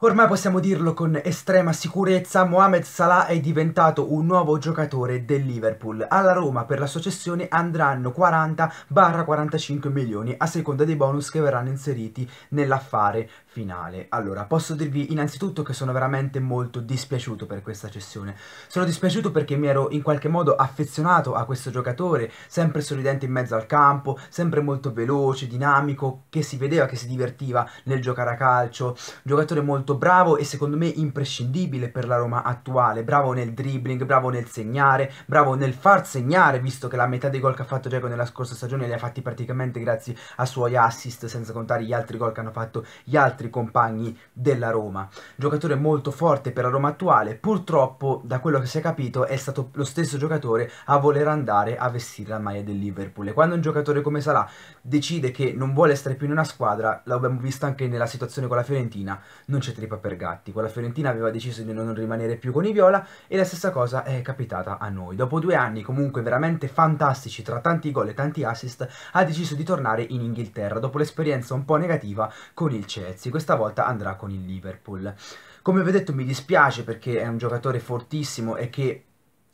Ormai possiamo dirlo con estrema sicurezza, Mohamed Salah è diventato un nuovo giocatore del Liverpool. Alla Roma per la sua cessione andranno 40-45 milioni a seconda dei bonus che verranno inseriti nell'affare finale. Allora, posso dirvi innanzitutto che sono veramente molto dispiaciuto per questa cessione. Sono dispiaciuto perché mi ero in qualche modo affezionato a questo giocatore, sempre sorridente in mezzo al campo, sempre molto veloce, dinamico, che si vedeva che si divertiva nel giocare a calcio, giocatore molto molto bravo e secondo me imprescindibile per la Roma attuale, bravo nel dribbling, bravo nel segnare, bravo nel far segnare, visto che la metà dei gol che ha fatto Dzeko nella scorsa stagione li ha fatti praticamente grazie ai suoi assist, senza contare gli altri gol che hanno fatto gli altri compagni della Roma. Giocatore molto forte per la Roma attuale, purtroppo da quello che si è capito è stato lo stesso giocatore a voler andare a vestire la maglia del Liverpool e quando un giocatore come Salah decide che non vuole stare più in una squadra, l'abbiamo visto anche nella situazione con la Fiorentina, non c'è trippa per gatti. Con la Fiorentina aveva deciso di non rimanere più con i Viola e la stessa cosa è capitata a noi. Dopo due anni comunque veramente fantastici tra tanti gol e tanti assist ha deciso di tornare in Inghilterra dopo l'esperienza un po' negativa con il Chelsea. Questa volta andrà con il Liverpool. Come vi ho detto mi dispiace perché è un giocatore fortissimo e che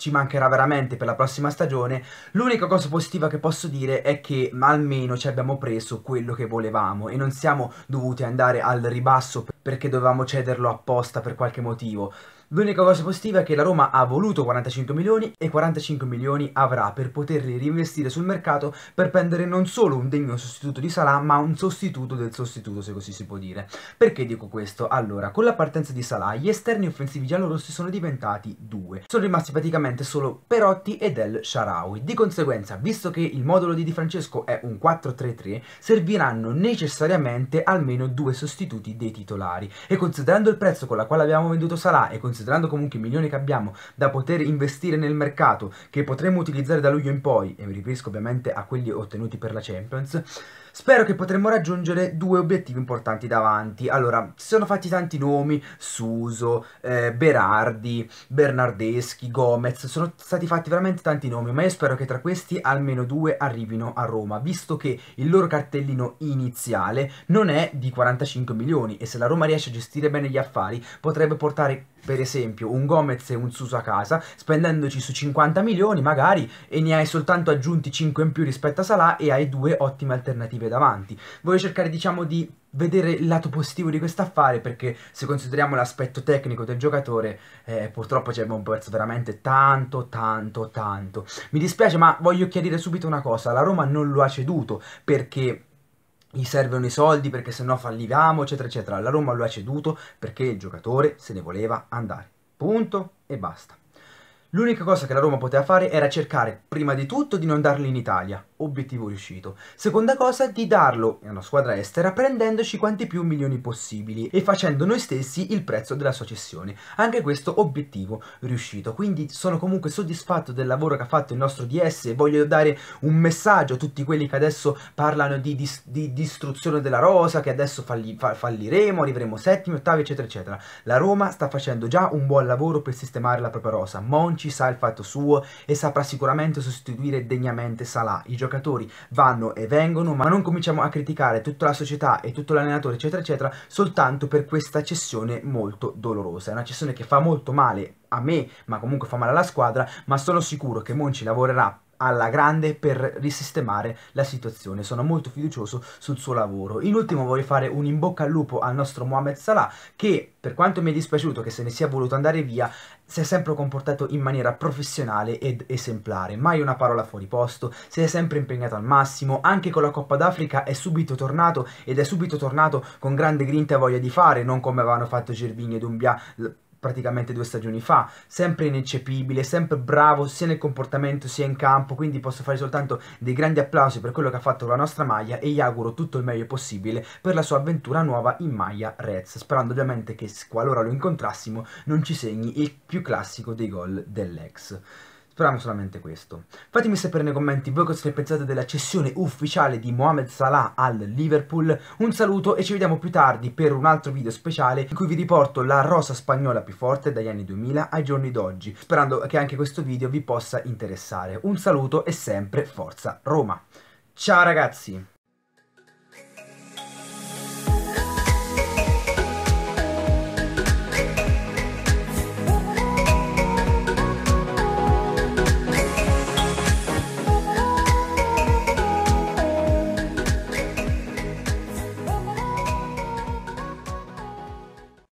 ci mancherà veramente per la prossima stagione. L'unica cosa positiva che posso dire è che almeno ci abbiamo preso quello che volevamo e non siamo dovuti andare al ribasso perché dovevamo cederlo apposta per qualche motivo. L'unica cosa positiva è che la Roma ha voluto 45 milioni e 45 milioni avrà per poterli reinvestire sul mercato per prendere non solo un degno sostituto di Salah ma un sostituto del sostituto se così si può dire. Perché dico questo? Allora, con la partenza di Salah gli esterni offensivi giallorossi sono diventati due. Sono rimasti praticamente solo Perotti ed El Sharawi. Di conseguenza, visto che il modulo di Di Francesco è un 4-3-3, serviranno necessariamente almeno due sostituti dei titolari. E considerando il prezzo con la quale abbiamo venduto Salah e considerando comunque i milioni che abbiamo da poter investire nel mercato, che potremo utilizzare da luglio in poi, e mi riferisco ovviamente a quelli ottenuti per la Champions, spero che potremo raggiungere due obiettivi importanti davanti. Allora, si sono fatti tanti nomi, Suso, eh, Berardi, Bernardeschi, Gomez, sono stati fatti veramente tanti nomi, ma io spero che tra questi almeno due arrivino a Roma, visto che il loro cartellino iniziale non è di 45 milioni e se la Roma riesce a gestire bene gli affari potrebbe portare per esempio un Gomez e un Suso a casa, spendendoci su 50 milioni magari e ne hai soltanto aggiunti 5 in più rispetto a Salah e hai due ottime alternative davanti. Voglio cercare diciamo di vedere il lato positivo di questo affare perché se consideriamo l'aspetto tecnico del giocatore eh, purtroppo ci abbiamo perso veramente tanto tanto tanto. Mi dispiace ma voglio chiarire subito una cosa, la Roma non lo ha ceduto perché gli servono i soldi perché sennò fallivamo, eccetera, eccetera. La Roma lo ha ceduto perché il giocatore se ne voleva andare. Punto e basta. L'unica cosa che la Roma poteva fare era cercare, prima di tutto, di non darlo in Italia, obiettivo riuscito. Seconda cosa, di darlo a una squadra estera prendendoci quanti più milioni possibili e facendo noi stessi il prezzo della sua cessione. Anche questo obiettivo riuscito. Quindi sono comunque soddisfatto del lavoro che ha fatto il nostro DS voglio dare un messaggio a tutti quelli che adesso parlano di, dis di distruzione della rosa, che adesso falli fa falliremo, arriveremo settimi, ottavi, eccetera, eccetera. La Roma sta facendo già un buon lavoro per sistemare la propria rosa. Monci sa il fatto suo e saprà sicuramente sostituire degnamente Salah. I giocatori vanno e vengono, ma non cominciamo a criticare tutta la società e tutto l'allenatore, eccetera, eccetera, soltanto per questa cessione molto dolorosa. È una cessione che fa molto male a me, ma comunque fa male alla squadra, ma sono sicuro che Monci lavorerà alla grande per risistemare la situazione. Sono molto fiducioso sul suo lavoro. In ultimo voglio fare un in bocca al lupo al nostro Mohamed Salah che per quanto mi è dispiaciuto che se ne sia voluto andare via si è sempre comportato in maniera professionale ed esemplare. Mai una parola fuori posto, si è sempre impegnato al massimo, anche con la Coppa d'Africa è subito tornato ed è subito tornato con grande grinta e voglia di fare, non come avevano fatto Gervini e Dumbia praticamente due stagioni fa, sempre ineccepibile, sempre bravo sia nel comportamento sia in campo, quindi posso fare soltanto dei grandi applausi per quello che ha fatto la nostra maglia e gli auguro tutto il meglio possibile per la sua avventura nuova in maglia Reds, sperando ovviamente che qualora lo incontrassimo non ci segni il più classico dei gol dell'ex. Speriamo solamente questo. Fatemi sapere nei commenti voi cosa ne pensate della cessione ufficiale di Mohamed Salah al Liverpool. Un saluto e ci vediamo più tardi per un altro video speciale in cui vi riporto la rosa spagnola più forte dagli anni 2000 ai giorni d'oggi, sperando che anche questo video vi possa interessare. Un saluto e sempre forza Roma. Ciao ragazzi!